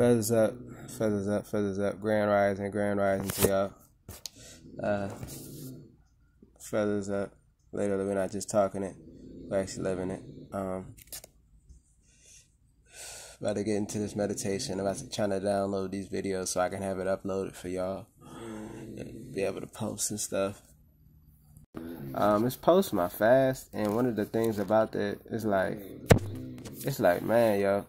Feathers up, feathers up, feathers up. Grand rising, grand rising to y'all. Uh, feathers up. Literally, we're not just talking it, we're actually living it. Um, about to get into this meditation. About to try to download these videos so I can have it uploaded for y'all. and Be able to post and stuff. Um, it's post my fast, and one of the things about that is like, it's like, man, yo,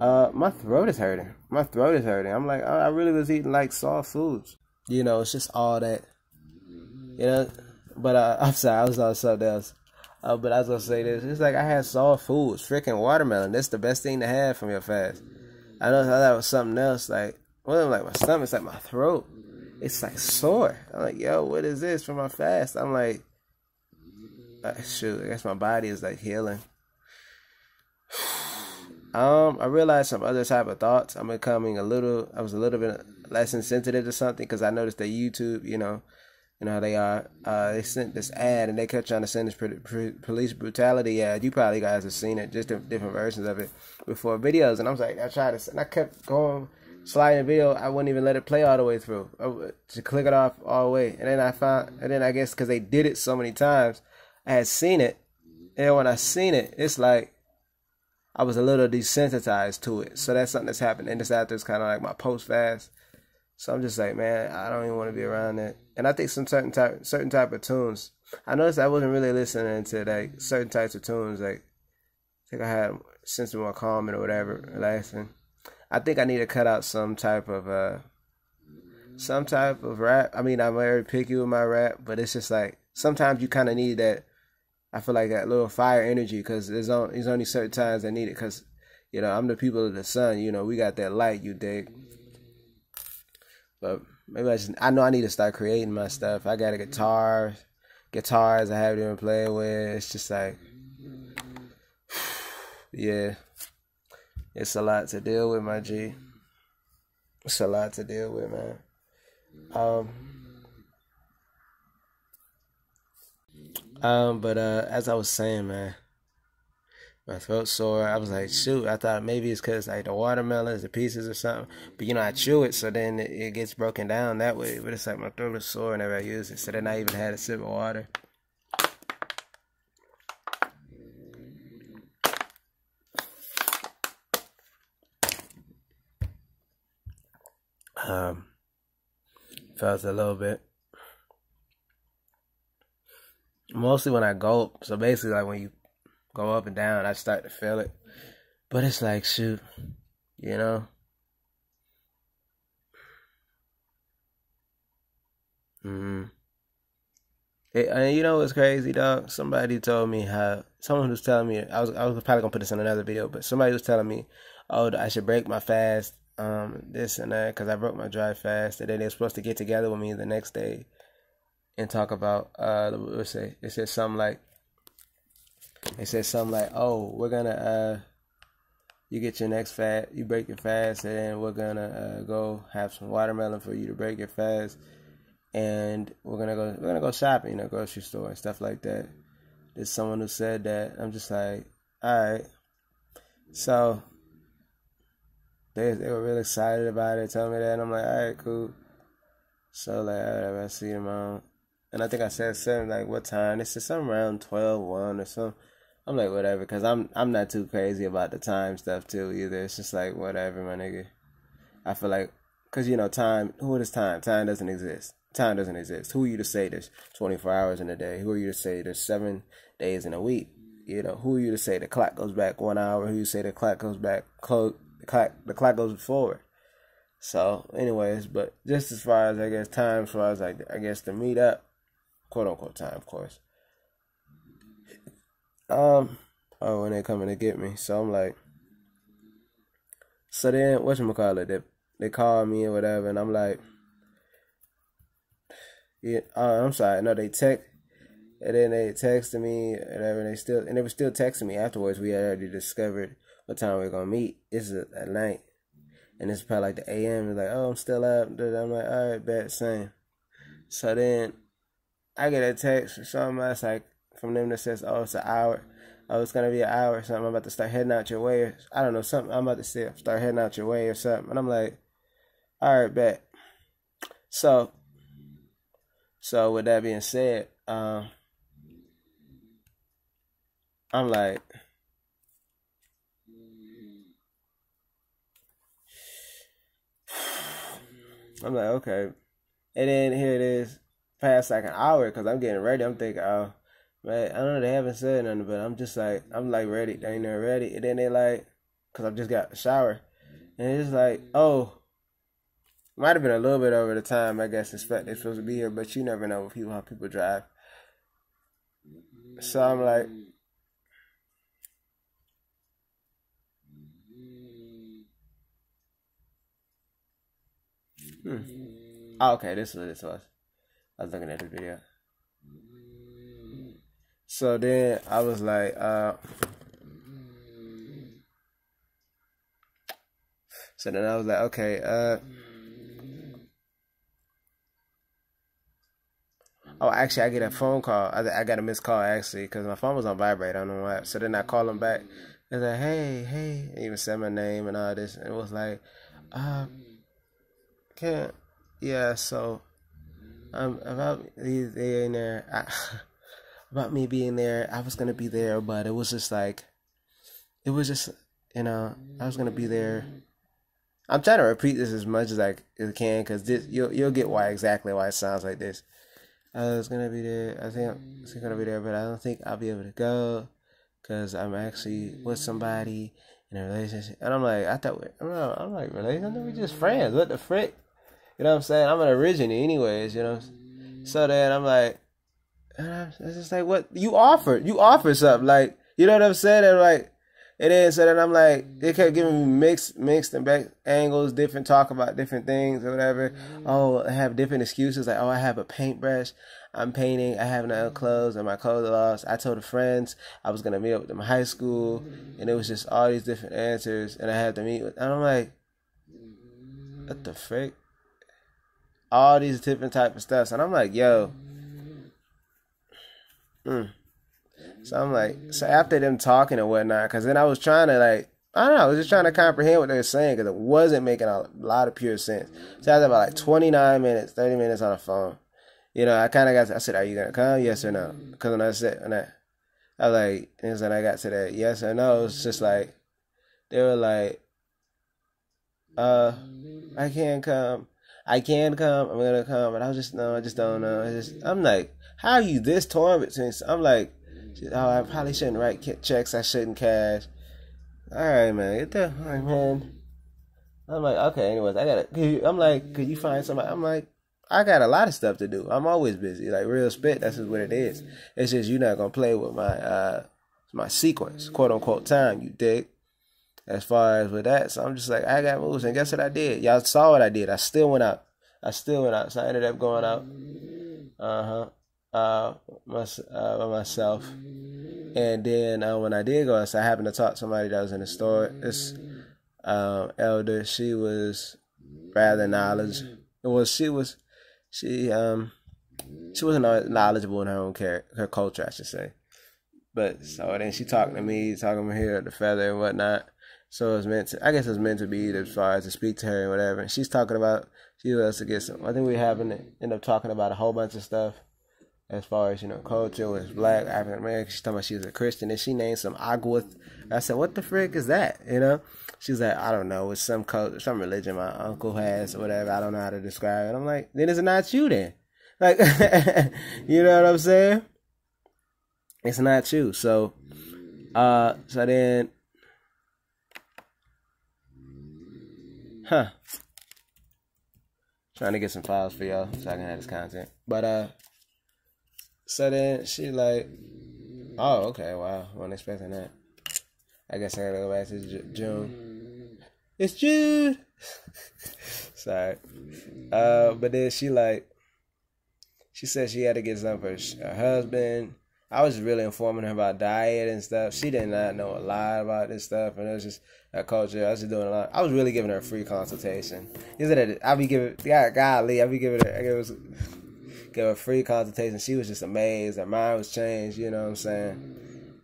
uh, my throat is hurting. My throat is hurting. I'm like, I really was eating like soft foods. You know, it's just all that. You know, but uh, I'm sorry, I was on something else. Uh, but I was gonna say this. It's like I had soft foods, freaking watermelon. That's the best thing to have from your fast. I know that was something else. Like, well, like my stomach's like my throat. It's like sore. I'm like, yo, what is this from my fast? I'm like, uh, shoot, I guess my body is like healing. Um, I realized some other type of thoughts. I'm becoming a little. I was a little bit less insensitive to something because I noticed that YouTube, you know, you know how they are. Uh, they sent this ad and they kept trying to send this police brutality ad. You probably guys have seen it, just different versions of it before videos. And I was like, I tried to, and I kept going sliding the video. I wouldn't even let it play all the way through. I to click it off all the way, and then I found, and then I guess because they did it so many times, I had seen it, and when I seen it, it's like I was a little desensitized to it. So that's something that's happened. And this after is kind of like my post fast. So I'm just like, man, I don't even want to be around that. And I think some certain type, certain type of tunes. I noticed I wasn't really listening to like certain types of tunes. Like, I think I had sense of more calming or whatever, relaxing. I think I need to cut out some type of uh, some type of rap. I mean, I'm very picky with my rap, but it's just like sometimes you kind of need that I feel like that little fire energy because there's only, there's only certain times I need it because, you know, I'm the people of the sun. You know, we got that light, you dig. But maybe I just, I know I need to start creating my stuff. I got a guitar, guitars I haven't even played with. It's just like, yeah, it's a lot to deal with, my G. It's a lot to deal with, man. Um, Um, but uh, as I was saying, man, my throat sore. I was like, shoot. I thought maybe it's because like the watermelons, the pieces or something. But you know, I chew it, so then it, it gets broken down that way. But it's like my throat is sore whenever I use it. So then I even had a sip of water. Um, felt a little bit mostly when I gulp. So basically, like when you go up and down, I start to feel it. But it's like, shoot, you know. Hmm. and you know what's crazy, dog? Somebody told me how. Someone was telling me I was I was probably gonna put this in another video, but somebody was telling me, oh, I should break my fast, um, this and that, because I broke my dry fast, and then they're supposed to get together with me the next day and talk about uh let's say it says something like it says something like oh we're gonna uh you get your next fast you break your fast and then we're gonna uh, go have some watermelon for you to break your fast. And we're gonna go we're gonna go shopping you know grocery store and stuff like that. There's someone who said that. I'm just like all right so they, they were really excited about it telling me that and i'm like all right cool. So like whatever i see you tomorrow and I think I said seven, like what time? They said something around 12, 1 or something. I'm like, whatever, because I'm, I'm not too crazy about the time stuff too either. It's just like, whatever, my nigga. I feel like, because, you know, time, who is time? Time doesn't exist. Time doesn't exist. Who are you to say there's 24 hours in a day? Who are you to say there's seven days in a week? You know, who are you to say the clock goes back one hour? Who you say the clock goes back, close, the clock, the clock goes forward? So, anyways, but just as far as, I guess, time, as far as, like, I guess, to meet up, quote unquote time, of course. Um, oh, when they coming to get me, so I'm like, so then what you call it? They they call me or whatever, and I'm like, yeah, oh, I'm sorry, no, they text, and then they texted me, whatever, and they still, and they were still texting me afterwards. We had already discovered what time we are gonna meet. Is at night, and it's probably like the AM. They're like, oh, I'm still up. I'm like, all right, bet, same. So then I get a text or something else like from them that says, "Oh, it's an hour." oh, it's gonna be an hour or something. I'm about to start heading out your way. I don't know something. I'm about to start heading out your way or something. And I'm like, all right, bet. So, so with that being said, um, I'm like, I'm like, okay. And then here it is, past like an hour, because I'm getting ready. I'm thinking, oh, man, I don't know, they haven't said nothing, but I'm just like, I'm like ready. They ain't there ready. And then they like, because I've just got a shower. And it's like, oh, might have been a little bit over the time, I guess, expect they're supposed to be here, but you never know with people how people drive. So I'm like, Hmm. Oh, okay, this is what this was. I was looking at the video. So then I was like, uh, so then I was like, okay, uh, oh, actually, I get a phone call. I, I got a missed call actually because my phone was on vibrate. I don't know why. So then I call him back. And like, hey, hey, and even said my name and all this, and it was like, uh, can't. Yeah, so um, about me being there, I, about me being there, I was gonna be there, but it was just like, it was just you know, I was gonna be there. I'm trying to repeat this as much as I can because this you'll you'll get why exactly why it sounds like this. I was gonna be there. I think I'm gonna be there, but I don't think I'll be able to go because I'm actually with somebody in a relationship. And I'm like, I thought we, I'm, not, I'm like, relationship? We just friends. What the frick? You know what I'm saying? I'm an original anyways, you know. So then I'm like, it's just like what you offered. You offered something like you know what I'm saying? And like it is. So then I'm like, they kept giving me mixed, mixed and back angles, different talk about different things or whatever. Oh, I have different excuses like, oh, I have a paintbrush. I'm painting. I have no clothes, and my clothes are lost. I told the friends I was gonna meet up with them in high school, and it was just all these different answers, and I had to meet with. And I'm like, what the frick? All these different type of stuff. And I'm like, yo. Mm. So I'm like, so after them talking and whatnot, because then I was trying to like, I don't know, I was just trying to comprehend what they were saying because it wasn't making a lot of pure sense. So I was about like 29 minutes, 30 minutes on the phone. You know, I kind of got, I said, are you going to come? Yes or no? Because when I said, when I, I like, and then I got to that yes or no, it's just like, they were like, uh, I can't come. I can come. I'm gonna come, but I was just no. I just don't know. I just I'm like, how are you this torn between? I'm like, oh, I probably shouldn't write checks. I shouldn't cash. All right, man. Get the all right, man. I'm like, okay. Anyways, I gotta. I'm like, could you find somebody? I'm like, I got a lot of stuff to do. I'm always busy. Like real spit. That's just what it is. It's just you're not gonna play with my uh my sequence, quote unquote time. You dig? As far as with that. So I'm just like, I got moves. And guess what I did? Y'all saw what I did. I still went out. I still went out. So I ended up going out. Uh-huh. Uh uh by myself. And then uh, when I did go outside, I happened to talk to somebody that was in the store. This um, elder, she was rather knowledgeable. Well, she was, she um, she wasn't knowledgeable in her own care, her culture, I should say. But so then she talked to me, talking to here the feather and whatnot. So it's meant to, I guess it's meant to be as far as to speak to her and whatever. And she's talking about, she wants to get some, I think we having end up talking about a whole bunch of stuff as far as, you know, culture, was black, African American. She's talking about she was a Christian and she named some Agua. I said, what the frick is that? You know? She's like, I don't know. It's some culture, some religion my uncle has or whatever. I don't know how to describe it. I'm like, then it's not you then. Like, you know what I'm saying? It's not you. So, uh, so then Huh. Trying to get some files for y'all so I can have this content. But uh so then she like Oh, okay, wow. I wasn't expecting that. I guess I gotta go back to June. It's June. Sorry. Uh, but then she like, she said she had to get something for her husband. I was really informing her about diet and stuff. She did not know a lot about this stuff, and it was just that culture. I was just doing a lot. I was really giving her a free consultation. Is it? I be giving, God, golly, I be giving her, I give her, a free consultation. She was just amazed. Her mind was changed. You know what I'm saying?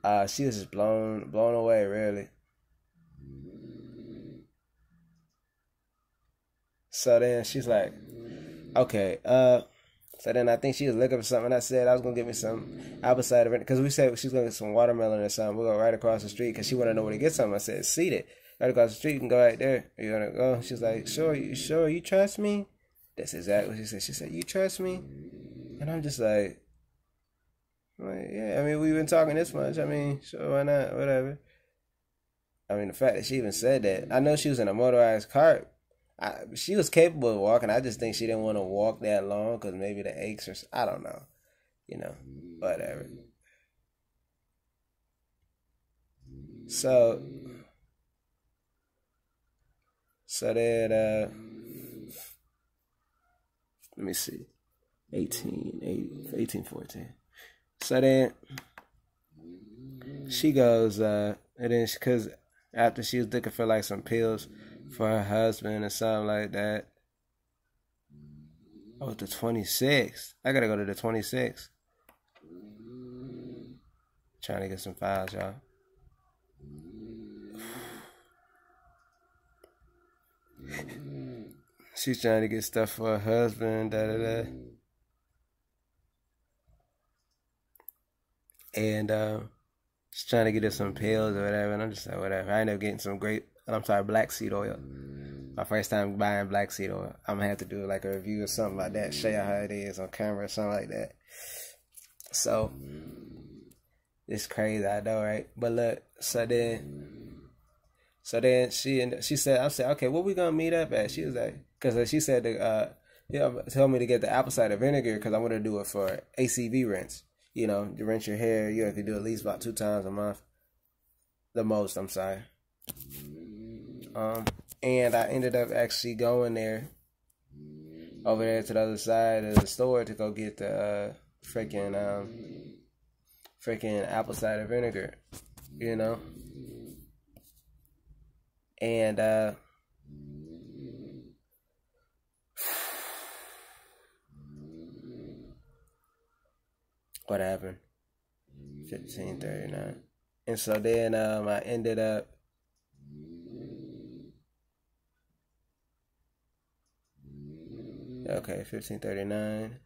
Uh, she was just blown blown away, really. So then she's like, okay, uh, so then I think she was looking for something. I said I was gonna get me some apple cider because we said she's gonna get some watermelon or something. We'll go right across the street because she wanted to know where to get something. I said, seated right across the street. You can go right there. You gonna go? She's like, sure, you sure you trust me? That's exactly what she said. She said, you trust me? And I'm just like, like, yeah. I mean, we've been talking this much. I mean, sure, why not? Whatever. I mean, the fact that she even said that. I know she was in a motorized cart, I, she was capable of walking. I just think she didn't want to walk that long because maybe the aches or I don't know, you know, whatever. So, so then, uh, let me see, 18, 8, 18, 14. So then, she goes, uh, and then because after she was looking for like some pills for her husband or something like that. Oh, the 26th. I gotta go to the 26th. Trying to get some files, y'all. She's trying to get stuff for her husband, da da da. And uh, she's trying to get her some pills or whatever. And I'm just like, whatever. I end up getting some great I'm sorry, black seed oil. Mm. My first time buying black seed oil. I'm gonna have to do like a review or something like that, show you how it is on camera or something like that. So mm. it's crazy, I know, right? But look, so then, so then she and she said, I said, okay, what we gonna meet up at? She was like, because she said, the, uh, yeah, tell me to get the apple cider vinegar because I want to do it for ACV rinse. You know, to rinse your hair, you have to do at least about two times a month. The most, I'm sorry. Mm. Um, and I ended up actually going there over there to the other side of the store to go get the uh, freaking um, freaking apple cider vinegar, you know. And uh, what happened? Fifteen thirty nine, and so then um, I ended up Okay, 1539.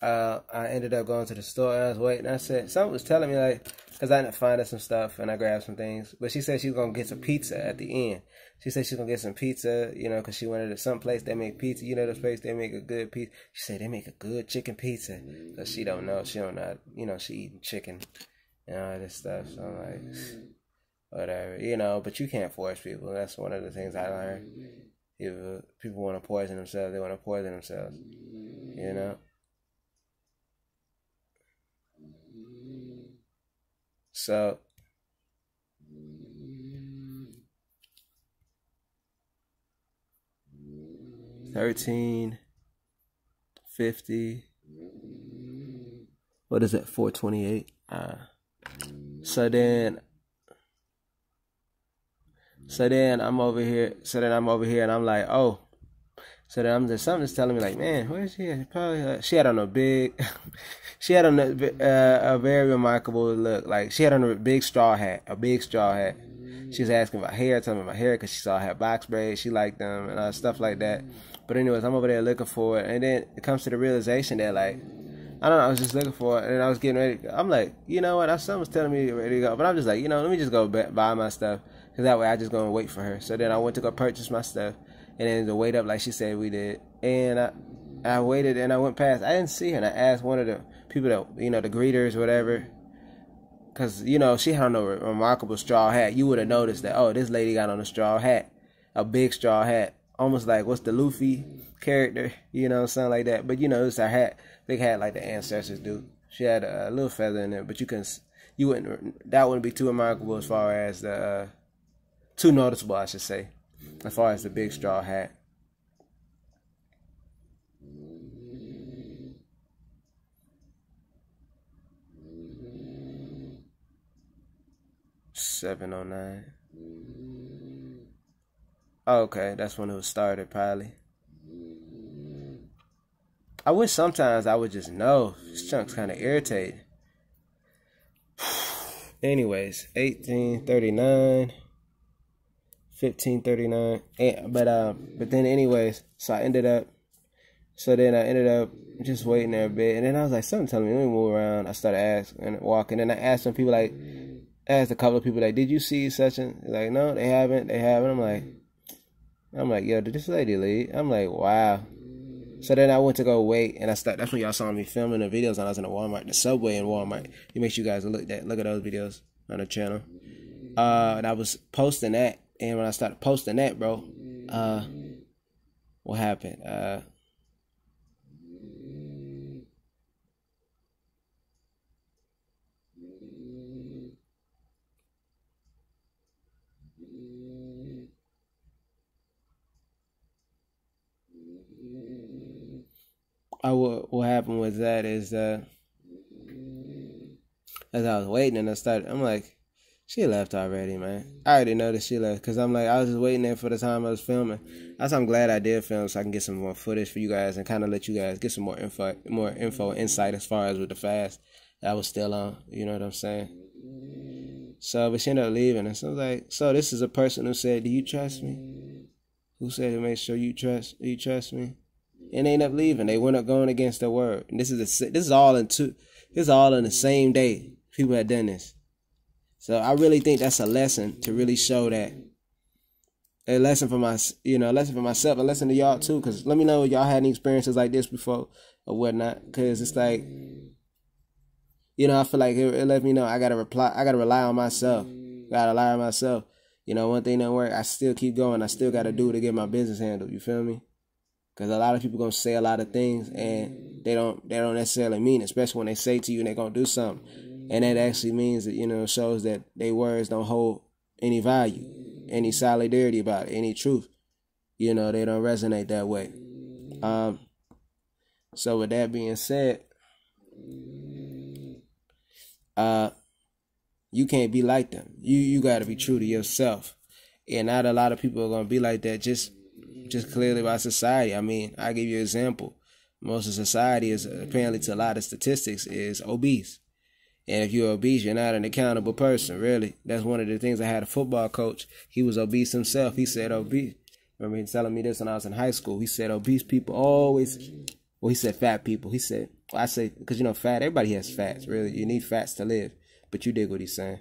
Uh, I ended up going to the store I was waiting. I said, someone was telling me like, cause I ended up finding some stuff and I grabbed some things. But she said she was gonna get some pizza at the end. She said she's gonna get some pizza, you know, cause she wanted to some place they make pizza. You know, the place they make a good pizza. She said they make a good chicken pizza. Cause she don't know, she don't know, you know, she eating chicken and all this stuff. So I'm like, whatever, you know. But you can't force people. That's one of the things I learned. If people want to poison themselves, they want to poison themselves. You know. So. Thirteen fifty. What is it? Four twenty eight. Uh so then so then I'm over here. So then I'm over here, and I'm like, oh. So then I'm just something's telling me like, man, where is she? At? Probably uh, she had on a big, she had on a, uh, a very remarkable look. Like she had on a big straw hat, a big straw hat. She was asking about hair, telling me about hair because she saw I had box braids. She liked them and uh, stuff like that. But anyways, I'm over there looking for it, and then it comes to the realization that like I don't know. I was just looking for it, and I was getting ready. I'm like, you know what? Someone's telling me ready to go, but I'm just like, you know, let me just go buy my stuff, cause that way I just go and wait for her. So then I went to go purchase my stuff, and then to wait up like she said we did, and I, I waited and I went past. I didn't see her, and I asked one of the people that you know the greeters, whatever, cause you know she had on a remarkable straw hat. You would have noticed that. Oh, this lady got on a straw hat, a big straw hat, almost like what's the Luffy character, you know, something like that. But you know, it's her hat big hat like the ancestors do. She had a, little feather in it, but you can you wouldn't that wouldn't be too remarkable as far as the uh, too noticeable, I should say, as far as the big straw hat. Seven oh nine. Okay, that's when it was started, probably. I wish sometimes I would just know. This chunk's kind of irritating. Anyways, 1839, 1539. But, um, but then, anyways, so I ended up, so then I ended up just waiting there a bit. And then I was like, something telling me, let me move around. I started asking and walking. And I asked some people, like, asked a couple of people, like, did you see such and like, no, they haven't, they haven't. I'm like, I'm like, yo, did this lady leave? I'm like, wow. So then I went to go wait, and I started. That's when y'all saw me filming the videos. And I was in the Walmart, the Subway in Walmart. You make sure you guys look that look at those videos on the channel. Uh, and I was posting that, and when I started posting that, bro, uh, what happened? Uh. What happened with that is that as I was waiting and I started, I'm like, she left already, man. I already know that she left because I'm like, I was just waiting there for the time I was filming. That's I'm glad I did film so I can get some more footage for you guys and kind of let you guys get some more info, more info, insight as far as with the fast that was still on. You know what I'm saying? So, but she ended up leaving, and so I was like, so this is a person who said, "Do you trust me?" Who said to make sure you trust you trust me? And they end up leaving. They went up going against their word. And this is a, this is all in two. This is all in the same day. People had done this. So I really think that's a lesson to really show that a lesson for my you know a lesson for myself, a lesson to y'all too. Cause let me know if y'all had any experiences like this before or whatnot. Cause it's like you know I feel like it, it let me know I gotta reply. I gotta rely on myself. Gotta rely on myself. You know, one thing don't work. I still keep going. I still gotta do to get my business handled. You feel me? Because a lot of people gonna say a lot of things and they don't they don't necessarily mean it, especially when they say to you and they gonna do something. And that actually means that, you know, shows that their words don't hold any value, any solidarity about it, any truth. You know, they don't resonate that way. Um so with that being said, uh you can't be like them. You you gotta be true to yourself. And not a lot of people are gonna be like that just just clearly by society. I mean, I give you an example. Most of society is apparently to a lot of statistics is obese. And if you're obese, you're not an accountable person, really. That's one of the things I had a football coach. He was obese himself. He said obese. remember him telling me this when I was in high school. He said obese people always, well, he said fat people. He said, well, I say, because you know, fat, everybody has fats, really. You need fats to live. But you dig what he's saying.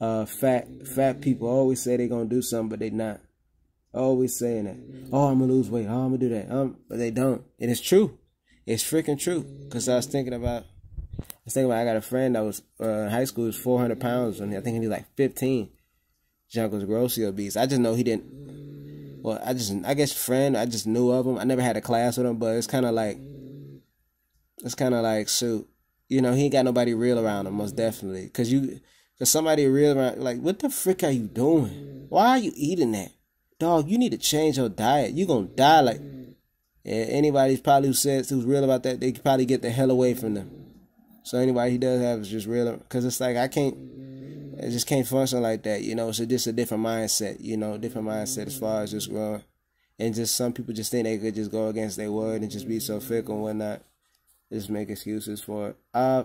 Uh, fat, fat people always say they're going to do something, but they're not. Always saying that. Oh, I'm gonna lose weight. Oh, I'm gonna do that. Um, but they don't, and it's true. It's freaking true. Cause I was thinking about, I was thinking about. I got a friend that was uh, in high school. He was 400 pounds, and I think he was like 15. Junk was grossly obese. I just know he didn't. Well, I just, I guess friend. I just knew of him. I never had a class with him, but it's kind of like, it's kind of like, shoot, you know, he ain't got nobody real around him, most definitely. Cause you, cause somebody real around, like, what the frick are you doing? Why are you eating that? Dog, you need to change your diet. You're gonna die like. Anybody's probably who says who's real about that, they could probably get the hell away from them. So anybody he does have is just real, because it's like I can't, I just can't function like that, you know. So just a different mindset, you know, different mindset as far as just growing, and just some people just think they could just go against their word and just be so fickle and whatnot, just make excuses for it. Uh,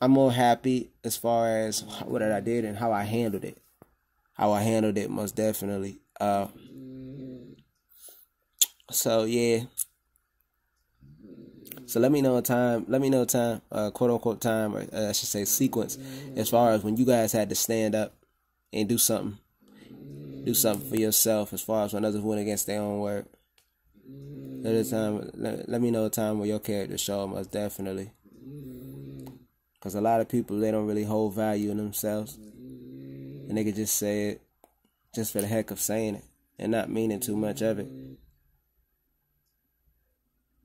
I'm more happy as far as what I did and how I handled it how I handled it most definitely. Uh, so yeah. So let me know a time. Let me know a time, uh, quote unquote time, or uh, I should say sequence, as far as when you guys had to stand up and do something, do something for yourself, as far as when others went against their own word. Let a time. Let, let me know a time where your character showed most definitely, because a lot of people they don't really hold value in themselves they could just say it just for the heck of saying it and not meaning too much of it.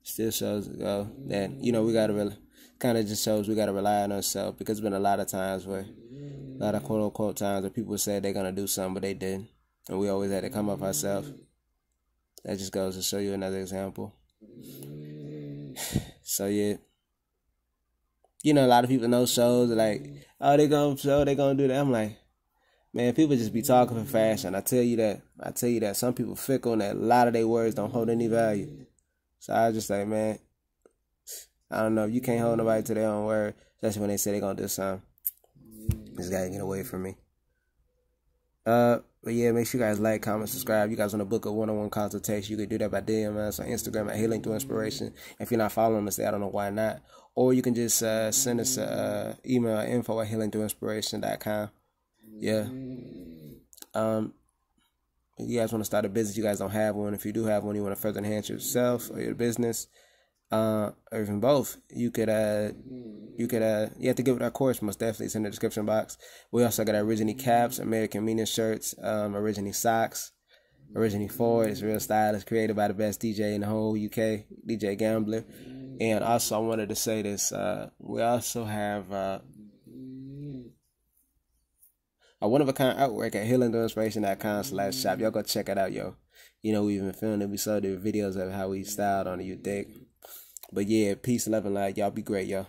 Still shows uh, that you know we gotta really kind of just shows we gotta rely on ourselves because there's been a lot of times where a lot of quote unquote times where people said they're gonna do something but they didn't, and we always had to come up ourselves. That just goes to show you another example. So yeah you know, a lot of people know shows like, oh, they gonna show, they gonna do that. I'm like, Man, people just be talking for fashion. I tell you that. I tell you that some people fickle and that a lot of their words don't hold any value. So I just say, man, I don't know. You can't hold nobody to their own word, especially when they say they're gonna do something. This guy get away from me. Uh, but yeah, make sure you guys like, comment, subscribe. You guys want to book a one-on-one consultation, you can do that by DM us on Instagram at Healing Through Inspiration. If you're not following us, I don't know why not. Or you can just uh, send us an uh, email at info at healingthroughinspiration.com. Yeah. Um, you guys want to start a business, you guys don't have one. If you do have one, you want to further enhance yourself or your business, uh, or even both, you could uh, you could uh, you have to give it our course most definitely. It's in the description box. We also got Origine caps, American Meaning shirts, um, Origine socks, Originally Ford. It's real stylish, created by the best DJ in the whole UK, DJ Gambler. And also, I wanted to say this. Uh, we also have uh, one of a kind artwork at healingthrough slash shop. Y'all go check it out, yo. You know, we've been filming, we saw the videos of how we styled on the you Dick. But yeah, peace, love, and light. Y'all be great, y'all.